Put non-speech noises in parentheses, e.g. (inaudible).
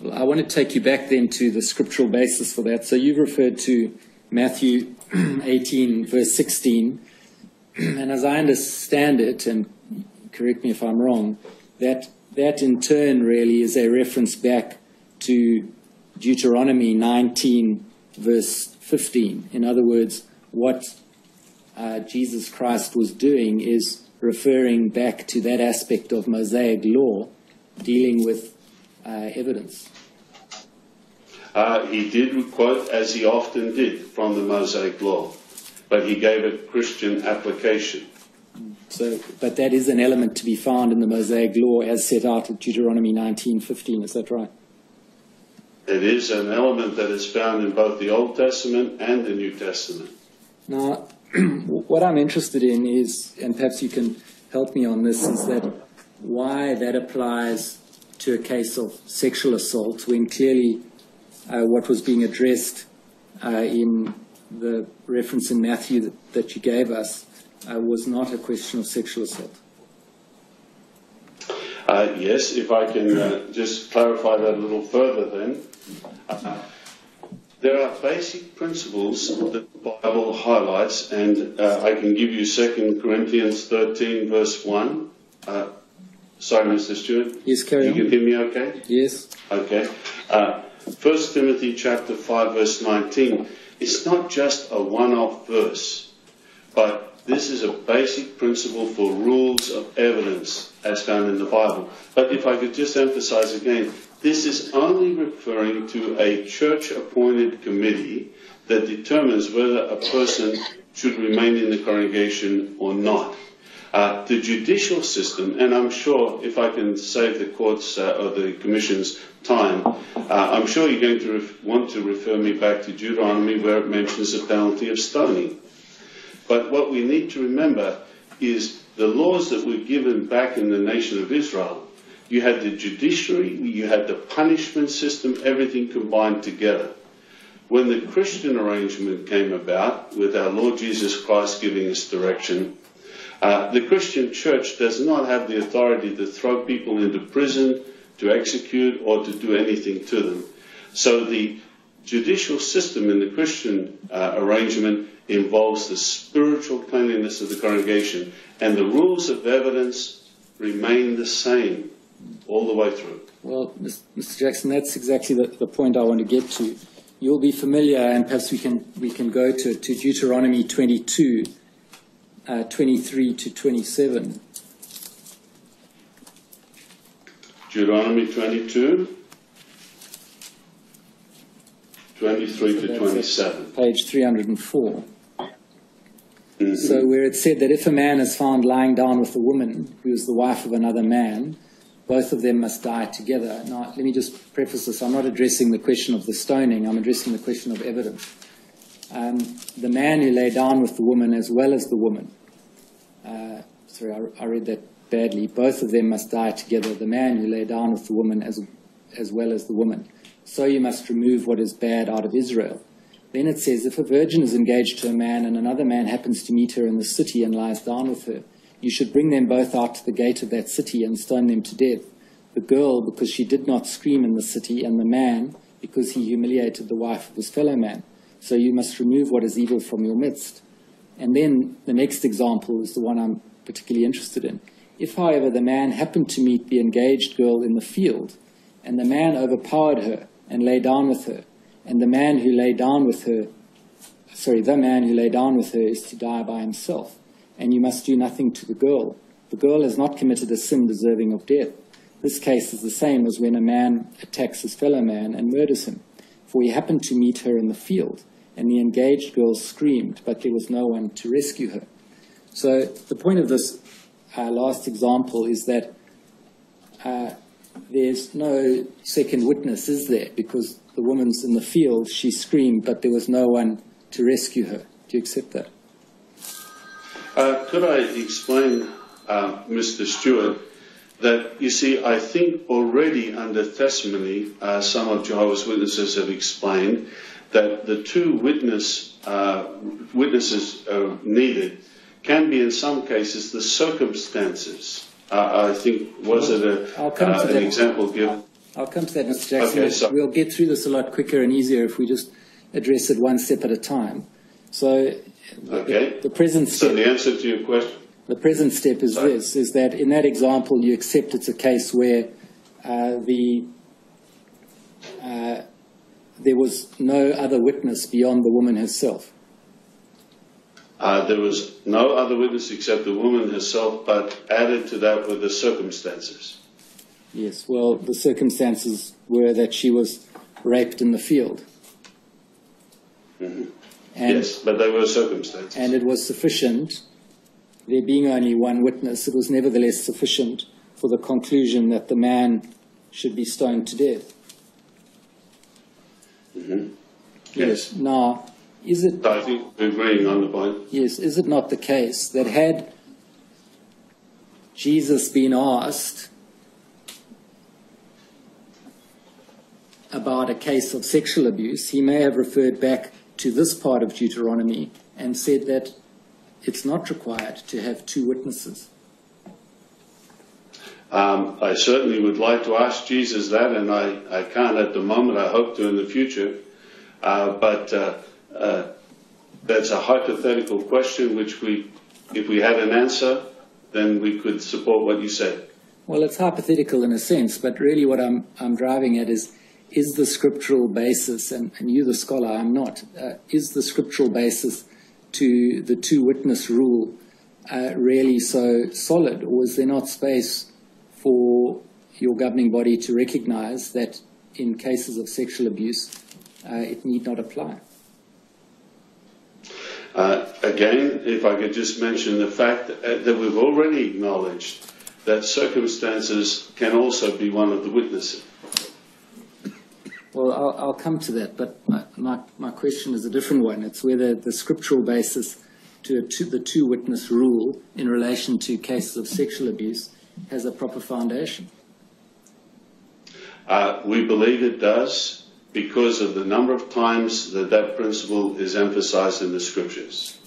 I want to take you back then to the scriptural basis for that. So you've referred to Matthew (clears throat) 18, verse 16. (clears throat) And as I understand it, and correct me if I'm wrong, that, that in turn really is a reference back to Deuteronomy 19, verse 15. In other words, what uh, Jesus Christ was doing is referring back to that aspect of Mosaic law dealing with evidence. Uh, he did quote, as he often did, from the Mosaic law, but he gave a Christian application. So, but that is an element to be found in the Mosaic law as set out in Deuteronomy 19:15. Is that right? It is an element that is found in both the Old Testament and the New Testament. Now, (clears throat) what I'm interested in is, and perhaps you can help me on this, is that why that applies to a case of sexual assault when clearly uh, what was being addressed uh, in the reference in Matthew that, that you gave us uh, was not a question of sexual assault. Uh, yes, if I can uh, just clarify that a little further then. There are basic principles that the Bible highlights, and uh, I can give you 2 Corinthians 13, verse 1. Sorry, Mr. Stewart. Yes, carry you can hear me okay? Yes. Okay. Uh, 1 Timothy chapter 5, verse 19. It's not just a one-off verse, but this is a basic principle for rules of evidence as found in the Bible. But if I could just emphasize again, this is only referring to a church appointed committee that determines whether a person should remain in the congregation or not. Uh, the judicial system, and I'm sure if I can save the courts uh, or the commission's time, uh, I'm sure you're going to want to refer me back to Deuteronomy where it mentions the penalty of stoning. But what we need to remember is the laws that were given back in the nation of Israel you had the judiciary, you had the punishment system, everything combined together. When the Christian arrangement came about, with our Lord Jesus Christ giving us direction, uh, the Christian church does not have the authority to throw people into prison, to execute, or to do anything to them. So the judicial system in the Christian uh, arrangement involves the spiritual cleanliness of the congregation, and the rules of evidence remain the same all the way through. Well, Mr. Jackson, that's exactly the, the point I want to get to. You'll be familiar, and perhaps we can we can go to, to Deuteronomy 22, uh, 23 to 27. Deuteronomy 22, 23 to 27. Page 304. Mm-hmm. So, where it said that if a man is found lying down with a woman who is the wife of another man, both of them must die together. Now, let me just preface this. I'm not addressing the question of the stoning, I'm addressing the question of evidence. Um, the man who lay down with the woman as well as the woman, uh, sorry, I, I, read that badly. Both of them must die together. The man who lay down with the woman as, as well as the woman. So you must remove what is bad out of Israel. Then it says, if a virgin is engaged to a man and another man happens to meet her in the city and lies down with her, you should bring them both out to the gate of that city and stone them to death. The girl, because she did not scream in the city, and the man, because he humiliated the wife of his fellow man. So you must remove what is evil from your midst. And then the next example is the one I'm particularly interested in. If, however, the man happened to meet the engaged girl in the field, and the man overpowered her and lay down with her, and the man who lay down with her, sorry, the man who lay down with her is to die by himself and you must do nothing to the girl. The girl has not committed a sin deserving of death. This case is the same as when a man attacks his fellow man and murders him. For he happened to meet her in the field, and the engaged girl screamed, but there was no one to rescue her. So the point of this uh, last example is that uh, there's no second witness, is there? Because the woman's in the field, she screamed, but there was no one to rescue her. Do you accept that? Uh, could I explain, uh, Mr. Stewart, that you see, I think already under testimony, uh, some of Jehovah's Witnesses have explained that the two witness uh, witnesses uh, needed can be, in some cases, the circumstances. Uh, I think was it a, an example given? I'll come to that, Mr. Jackson. Okay, so- We'll get through this a lot quicker and easier if we just address it one step at a time. So, the- Okay. the present So the answer to your question, the present step is Sorry. this: is that in that example, you accept it's a case where uh, the uh, there was no other witness beyond the woman herself. uh, there was no other witness except the woman herself, but added to that were the circumstances. Yes. Well, the circumstances were that she was raped in the field. And, yes, but they were circumstances. and it was sufficient, there being only one witness, it was nevertheless sufficient for the conclusion that the man should be stoned to death. Mm-hmm. yes. Now, is it I think we're agreeing on the point. yes, is it not the case that had Jesus been asked about a case of sexual abuse, he may have referred back to this part of Deuteronomy and said that it's not required to have two witnesses. Um, I certainly would like to ask Jesus that, and I, I can't at the moment. I hope to in the future. Uh, but uh, uh, that's a hypothetical question, which we, if we had an answer, then we could support what you said. Well, it's hypothetical in a sense, but really what I'm, I'm driving at is is the scriptural basis, and, and you, the scholar, I'm not, uh, is the scriptural basis to the two witness rule uh, really so solid, or is there not space for your governing body to recognize that in cases of sexual abuse, uh, it need not apply? Uh, again, if I could just mention the fact that, uh, that we've already acknowledged that circumstances can also be one of the witnesses. Well, I'll, I'll come to that, but my, my, my question is a different one. It's whether the scriptural basis to, to the two witness rule in relation to cases of sexual abuse has a proper foundation. Uh, we believe it does because of the number of times that that principle is emphasized in the scriptures.